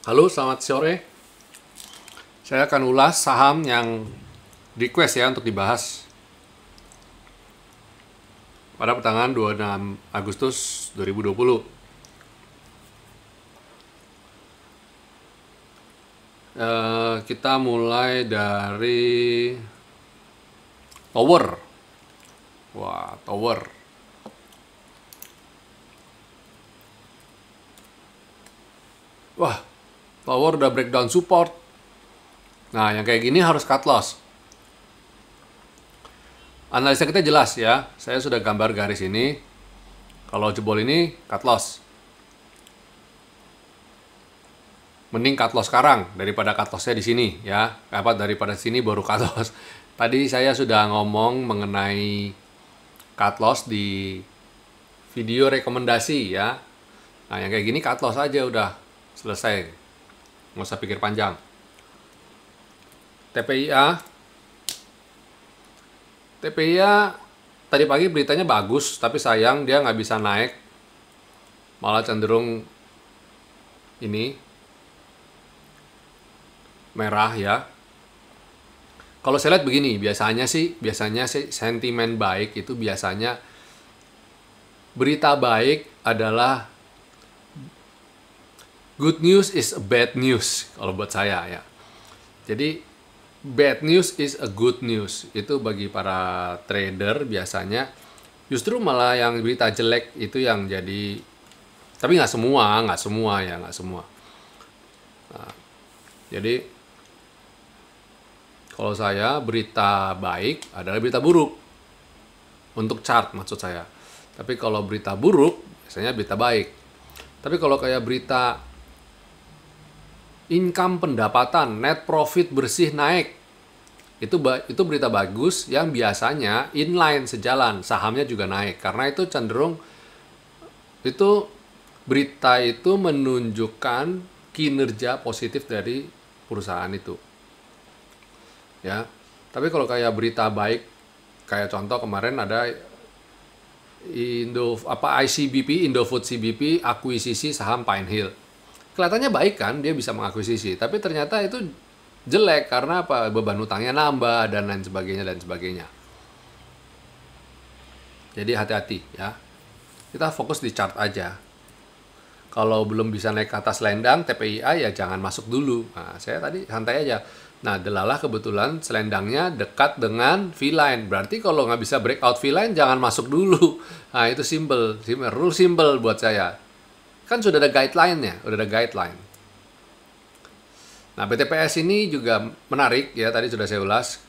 Halo, selamat sore. Saya akan ulas saham yang request ya untuk dibahas pada pertengahan 26 Agustus 2020. Eh, kita mulai dari Tower. Wah, Tower. Wah, Tower udah breakdown support. Nah, yang kayak gini harus cut loss. Analisa kita jelas ya. Saya sudah gambar garis ini. Kalau jebol ini cut loss. Mending cut loss sekarang daripada cut lossnya di sini ya. Apa daripada sini baru cut loss. Tadi saya sudah ngomong mengenai cut loss di video rekomendasi ya. Nah, yang kayak gini cut loss aja udah selesai. Nggak usah pikir panjang. TPIA TPIA tadi pagi beritanya bagus, tapi sayang dia nggak bisa naik. Malah cenderung ini merah ya. Kalau saya lihat begini, biasanya sih, biasanya sih sentimen baik itu biasanya berita baik adalah good news is a bad news kalau buat saya ya. Jadi bad news is a good news. Itu bagi para trader biasanya justru malah yang berita jelek itu yang jadi tapi nggak semua nggak semua ya nggak semua. Nah, jadi kalau saya berita baik adalah berita buruk. Untuk chart maksud saya. Tapi kalau berita buruk biasanya berita baik. Tapi kalau kayak berita income pendapatan net profit bersih naik. Itu itu berita bagus yang biasanya inline sejalan sahamnya juga naik. Karena itu cenderung itu berita itu menunjukkan kinerja positif dari perusahaan itu. Ya tapi kalau kayak berita baik kayak contoh kemarin ada Indo apa ICBP Indofood CBP akuisisi saham Pine Hill kelihatannya baik kan dia bisa mengakuisisi. Tapi ternyata itu jelek karena apa? Beban utangnya nambah dan lain sebagainya dan sebagainya. Jadi hati-hati ya. Kita fokus di chart aja. Kalau belum bisa naik ke atas lendang TPIA ya jangan masuk dulu. Nah saya tadi santai aja. Nah delalah kebetulan selendangnya dekat dengan V-line. Berarti kalau nggak bisa breakout V-line jangan masuk dulu. Nah itu simple, simple rule simple buat saya kan sudah ada guideline-nya udah ada guideline Nah, BTPS ini juga menarik ya, tadi sudah saya ulas.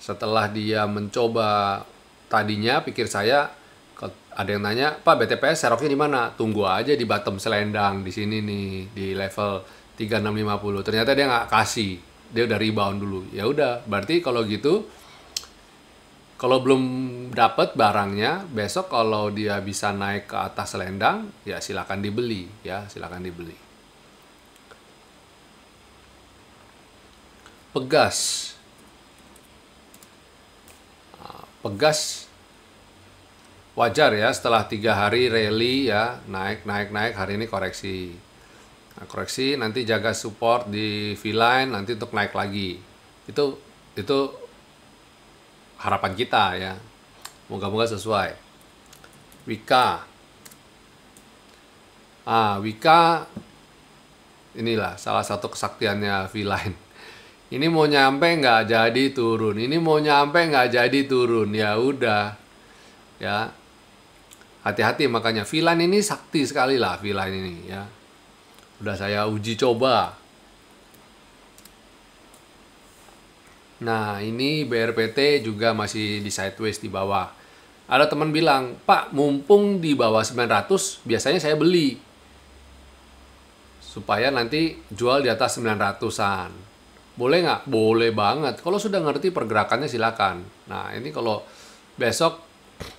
Setelah dia mencoba tadinya pikir saya ada yang nanya, "Pak, BTPS seroknya di mana?" Tunggu aja di bottom selendang di sini nih di level 3650. Ternyata dia nggak kasih. Dia udah rebound dulu. Ya udah, berarti kalau gitu kalau belum dapat barangnya, besok kalau dia bisa naik ke atas selendang, ya silakan dibeli ya, silakan dibeli. Pegas. Nah, Pegas wajar ya setelah tiga hari rally ya naik naik naik hari ini koreksi. Nah, koreksi nanti jaga support di V-line nanti untuk naik lagi. Itu itu harapan kita ya. Moga-moga sesuai. Wika. Ah, Wika inilah salah satu kesaktiannya V-line. Ini mau nyampe nggak jadi turun? Ini mau nyampe nggak jadi turun? Ya udah. Ya. Hati-hati makanya villain ini sakti sekali lah villain ini ya. Udah saya uji coba nah ini BRPT juga masih di sideways di bawah ada teman bilang pak mumpung di bawah 900 biasanya saya beli supaya nanti jual di atas 900an boleh nggak? Boleh banget. Kalau sudah ngerti pergerakannya silakan. Nah ini kalau besok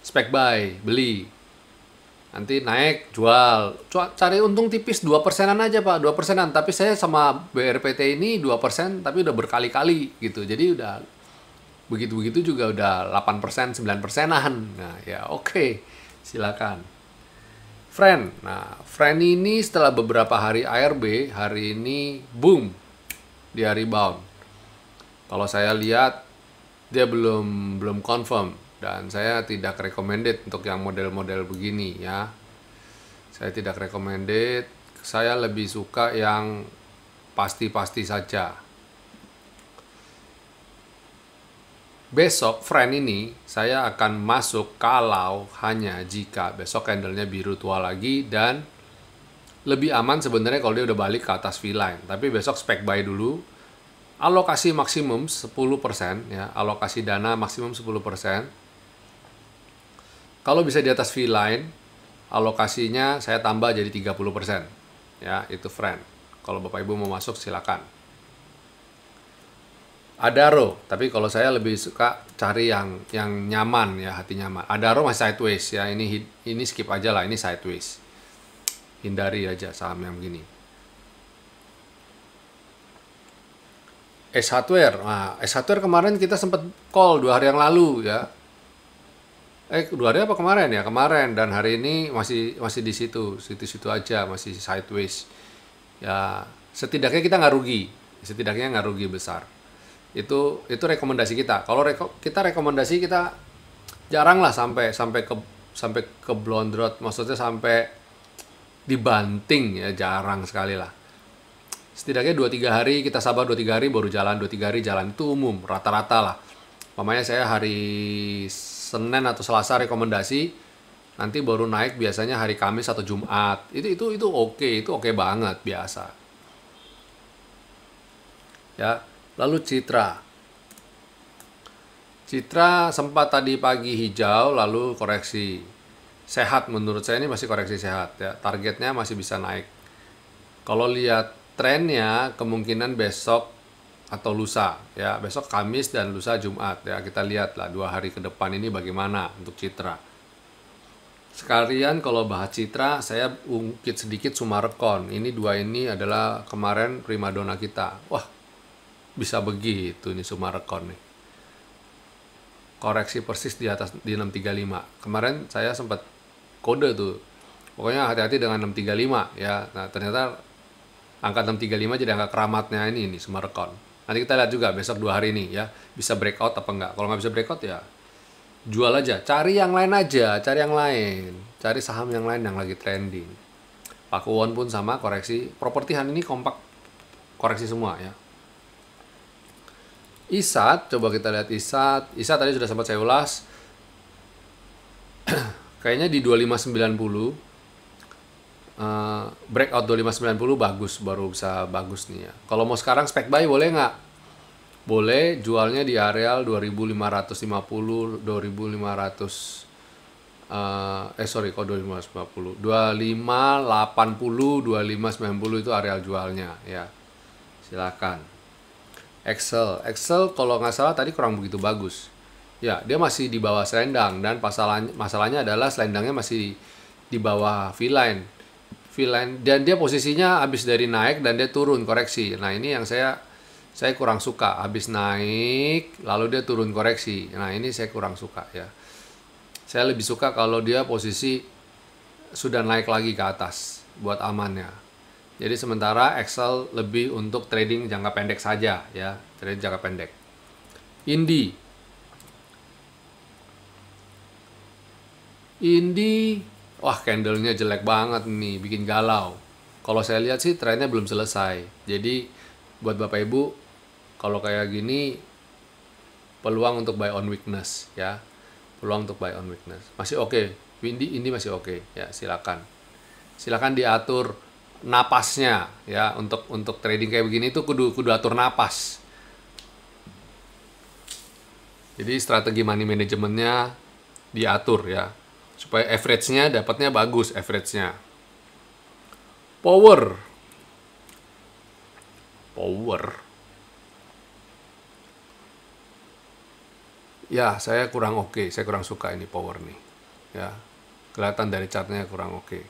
spek buy, beli. Nanti naik, jual. Cari untung tipis 2 persenan aja pak, 2 persenan. Tapi saya sama BRPT ini 2 persen, tapi udah berkali-kali gitu. Jadi udah begitu-begitu juga udah 8 persen, 9 persenan. Nah ya oke, okay. silakan. Friend. Nah, Friend ini setelah beberapa hari ARB, hari ini boom dia rebound. Kalau saya lihat dia belum belum confirm dan saya tidak recommended untuk yang model-model begini ya. Saya tidak recommended. Saya lebih suka yang pasti-pasti saja. Besok friend ini saya akan masuk kalau hanya jika besok candlenya biru tua lagi dan lebih aman sebenarnya kalau dia udah balik ke atas V-line. Tapi besok spek buy dulu. Alokasi maksimum 10% ya, alokasi dana maksimum 10%. Kalau bisa di atas V-line, alokasinya saya tambah jadi 30%. Ya, itu friend. Kalau Bapak Ibu mau masuk silakan. Adaro, tapi kalau saya lebih suka cari yang yang nyaman ya, hati nyaman. Adaro masih sideways ya, ini ini skip aja lah, ini sideways. Hindari aja saham yang begini. S Hardware, nah S Hardware kemarin kita sempat call dua hari yang lalu ya. Eh dua hari apa kemarin ya? Kemarin dan hari ini masih masih di situ, situ-situ aja, masih sideways. Ya setidaknya kita nggak rugi, setidaknya nggak rugi besar. Itu itu rekomendasi kita. Kalau reko, kita rekomendasi kita jarang lah sampai sampai ke sampai ke blondrot maksudnya sampai dibanting ya jarang sekali lah. Setidaknya dua tiga hari kita sabar dua tiga hari baru jalan. Dua tiga hari jalan itu umum rata-rata lah. Mamanya saya hari Senin atau Selasa rekomendasi nanti baru naik biasanya hari Kamis atau Jumat itu itu itu oke okay, itu oke okay banget biasa ya Lalu Citra. Citra sempat tadi pagi hijau lalu koreksi. Sehat menurut saya ini masih koreksi sehat ya. Targetnya masih bisa naik. Kalau lihat trennya kemungkinan besok atau lusa ya. Besok Kamis dan lusa Jumat ya. Kita lihat lah dua hari ke depan ini bagaimana untuk Citra. Sekalian kalau bahas Citra saya ungkit sedikit Sumarekon. Ini dua ini adalah kemarin primadona kita. Wah bisa begitu nih Sumarekon nih. Koreksi persis di atas di 635 kemarin saya sempat kode tuh pokoknya hati-hati dengan 635 ya. Nah ternyata angka 635 jadi angka keramatnya ini nih Sumarekon nanti kita lihat juga besok dua hari ini ya. Bisa breakout apa enggak? Kalau nggak bisa breakout ya jual aja. Cari yang lain aja cari yang lain. Cari saham yang lain yang lagi trending. Pakuwon pun sama koreksi. Properti ini kompak koreksi semua ya. ISAT, coba kita lihat ISAT. ISAT tadi sudah sempat saya ulas. Kayaknya di 2590 Uh, breakout 2590 bagus baru bisa bagus nih ya. Kalau mau sekarang spek buy boleh nggak? Boleh jualnya di areal 2550 2500 uh, eh sorry kok 2550 2580 2590 itu areal jualnya ya. Silakan. Excel. Excel kalau nggak salah tadi kurang begitu bagus. Ya, dia masih di bawah selendang dan masalahnya, masalahnya adalah selendangnya masih di bawah V-line. V-line dan dia posisinya habis dari naik dan dia turun koreksi. Nah, ini yang saya saya kurang suka. Habis naik lalu dia turun koreksi. Nah, ini saya kurang suka ya. Saya lebih suka kalau dia posisi sudah naik lagi ke atas buat amannya. Jadi sementara Excel lebih untuk trading jangka pendek saja ya, trading jangka pendek. Indi. Indi, wah candlenya jelek banget nih, bikin galau. Kalau saya lihat sih trennya belum selesai. Jadi buat Bapak Ibu, kalau kayak gini peluang untuk buy on weakness ya. Peluang untuk buy on weakness. Masih oke. Okay. Indi, Indi masih oke okay. ya, silakan. Silakan diatur napasnya ya untuk untuk trading kayak begini itu kudu kudu atur napas jadi strategi money manajemennya diatur ya supaya average-nya dapatnya bagus average-nya power power ya saya kurang oke okay. saya kurang suka ini power nih ya kelihatan dari chartnya kurang oke okay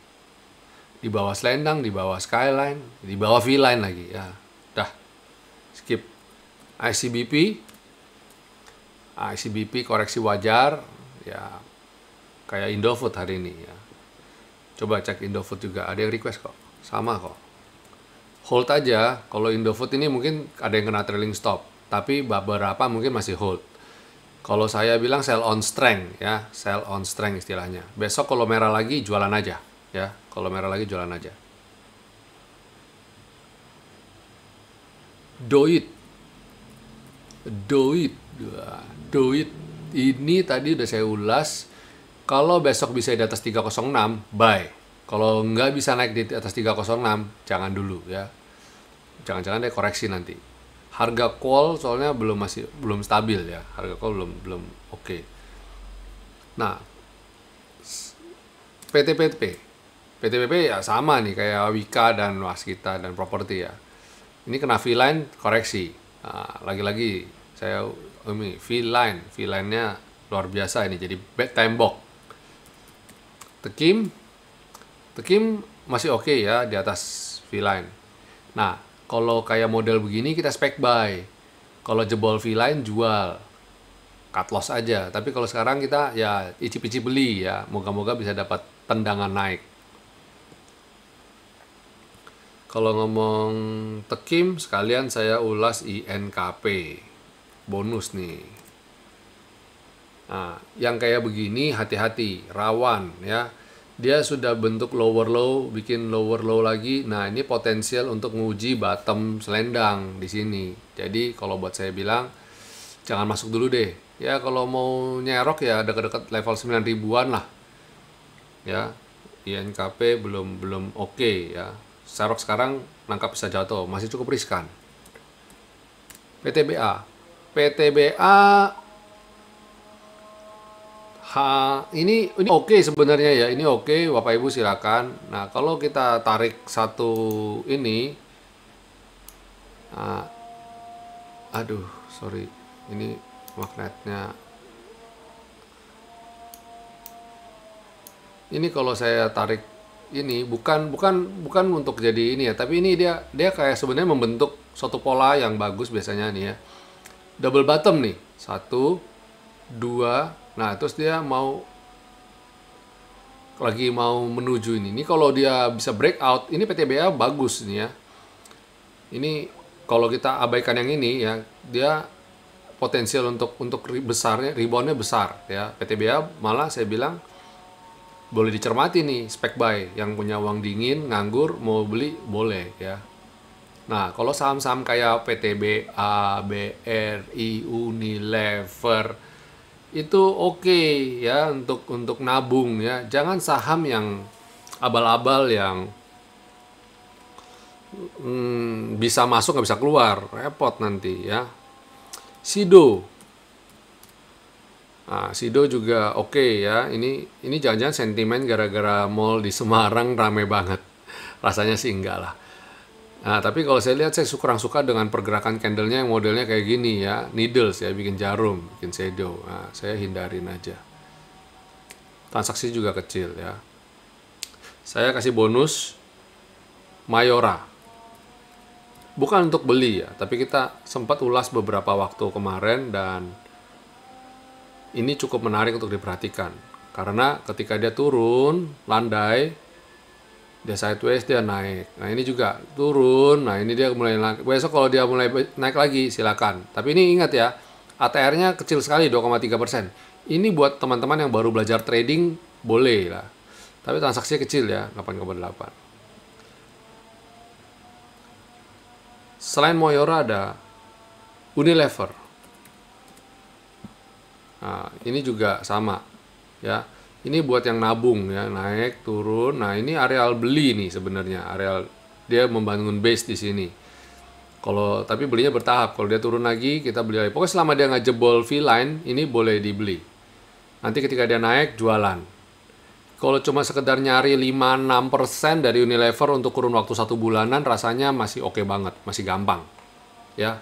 di bawah selendang, di bawah skyline, di bawah V-line lagi ya. Dah. Skip. ICBP ICBP koreksi wajar ya kayak Indofood hari ini ya. Coba cek Indofood juga, ada yang request kok. Sama kok. Hold aja, kalau Indofood ini mungkin ada yang kena trailing stop, tapi beberapa mungkin masih hold. Kalau saya bilang sell on strength ya, sell on strength istilahnya. Besok kalau merah lagi jualan aja ya. Kalau merah lagi jualan aja. Doit. Doit. Doit ini tadi udah saya ulas. Kalau besok bisa di atas 306, buy. Kalau nggak bisa naik di atas 306, jangan dulu ya. Jangan-jangan deh koreksi nanti. Harga call soalnya belum masih belum stabil ya. Harga call belum belum oke. Okay. nah PTPP PTPP ya sama nih kayak Wika dan Waskita dan properti ya. Ini kena V-line koreksi. Nah, lagi-lagi saya ini V-line V-line-nya luar biasa ini jadi bad tembok Tekim Tekim masih oke okay ya di atas V-line nah kalau kayak model begini kita spec buy. Kalau jebol V-line jual. Cut loss aja. Tapi kalau sekarang kita ya icip-icip beli ya. Moga-moga bisa dapat tendangan naik. Kalau ngomong tekim, sekalian saya ulas INKP. Bonus nih. Nah, yang kayak begini hati-hati, rawan ya dia sudah bentuk lower low, bikin lower low lagi. Nah, ini potensial untuk menguji bottom selendang di sini. Jadi, kalau buat saya bilang jangan masuk dulu deh. Ya, kalau mau nyerok ya dekat-dekat level 9 ribuan lah. Ya, INKP belum belum oke okay, ya. Serok sekarang nangkap bisa jatuh, masih cukup riskan. PTBA. PTBA Ha, ini ini oke okay sebenarnya ya. Ini oke, okay, Bapak Ibu silakan. Nah, kalau kita tarik satu ini nah, aduh, sorry. Ini magnetnya Ini kalau saya tarik ini bukan bukan bukan untuk jadi ini ya, tapi ini dia dia kayak sebenarnya membentuk suatu pola yang bagus biasanya nih ya. Double bottom nih. Satu, dua, Nah, terus dia mau lagi mau menuju ini. Ini kalau dia bisa breakout, ini PTBA bagus nih ya. Ini kalau kita abaikan yang ini ya, dia potensial untuk untuk besarnya reboundnya besar ya. PTBA malah saya bilang boleh dicermati nih spek buy yang punya uang dingin nganggur mau beli boleh ya. Nah, kalau saham-saham kayak PTBA, BRI, Unilever, itu oke okay, ya untuk untuk nabung ya. Jangan saham yang abal-abal yang hmm, bisa masuk nggak bisa keluar, repot nanti ya. Sido, nah, Sido juga oke okay, ya. Ini ini jangan-jangan sentimen gara-gara mall di Semarang rame banget. Rasanya sih enggak lah. Nah, tapi kalau saya lihat saya kurang suka dengan pergerakan candlenya yang modelnya kayak gini ya, needles ya, bikin jarum, bikin shadow. Nah, saya hindarin aja. Transaksi juga kecil ya. Saya kasih bonus Mayora. Bukan untuk beli ya, tapi kita sempat ulas beberapa waktu kemarin dan ini cukup menarik untuk diperhatikan. Karena ketika dia turun, landai, dia sideways dia naik. Nah ini juga turun. Nah ini dia mulai naik. Besok kalau dia mulai naik lagi silakan. Tapi ini ingat ya ATR-nya kecil sekali 2,3 persen. Ini buat teman-teman yang baru belajar trading boleh lah. Tapi transaksinya kecil ya 8,8 selain Moyora ada Unilever. Nah ini juga sama ya ini buat yang nabung ya naik turun. Nah ini areal beli nih sebenarnya areal. Dia membangun base di sini. Kalau tapi belinya bertahap. Kalau dia turun lagi kita beli lagi. Pokoknya selama dia nggak jebol V line ini boleh dibeli. Nanti ketika dia naik jualan. Kalau cuma sekedar nyari 5-6% dari Unilever untuk kurun waktu satu bulanan rasanya masih oke okay banget masih gampang. Ya.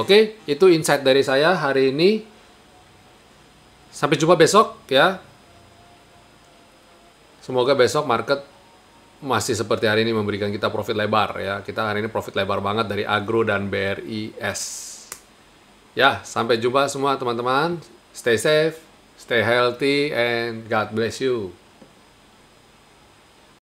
Oke itu insight dari saya hari ini. Sampai jumpa besok ya Semoga besok market masih seperti hari ini memberikan kita profit lebar ya. Kita hari ini profit lebar banget dari Agro dan BRIS. Ya, sampai jumpa semua teman-teman. Stay safe, stay healthy, and God bless you.